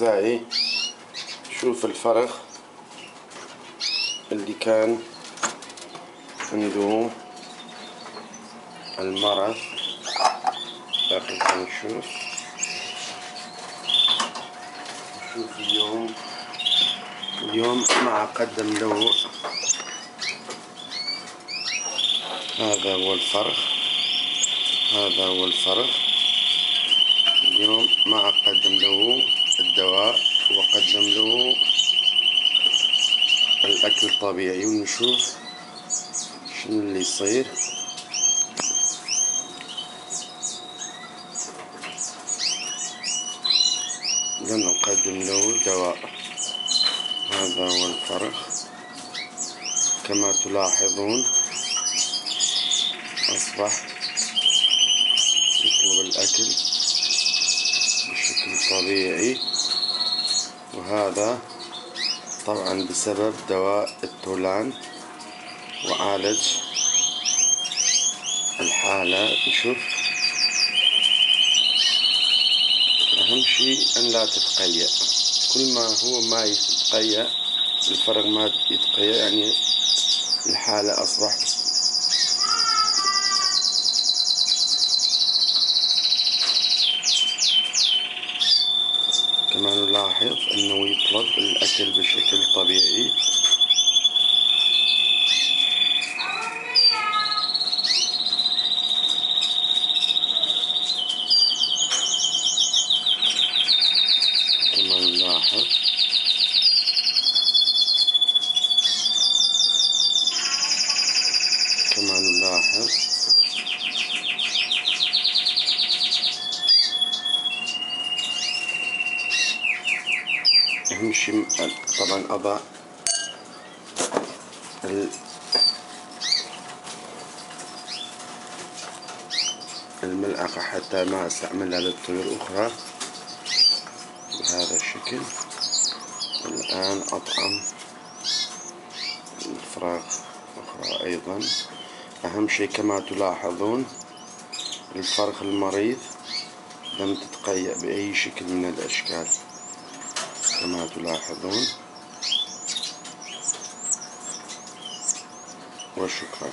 أعزائي شوف الفرخ اللي كان عنده المرض. دقيقة نشوف شوف اليوم. اليوم مع قدم له. هذا هو الفرخ. هذا هو الفرخ. اليوم مع قدم له. الدواء وقدم له الأكل الطبيعي ونشوف شنو اللي يصير. لنقدم له دواء هذا هو الفرخ. كما تلاحظون أصبح يطلب الأكل بشكل طبيعي وهذا طبعا بسبب دواء التولان وعالج الحالة. نشوف. أهم شيء أن لا تتقيأ. كل ما هو ما يتقيأ الفرق ما يتقيأ يعني الحالة أصبحت كما نلاحظ أنه يطلب الأكل بشكل طبيعي. كما نلاحظ. كما نلاحظ. أهم شيء طبعا أضع ال- الملعقة حتى ما أستعملها للطيور الأخرى بهذا الشكل. الآن أطعم الفراخ أخرى أيضا. أهم شيء كما تلاحظون الفرخ المريض لم تتقيأ بأي شكل من الأشكال. كما تلاحظون. وشكرا.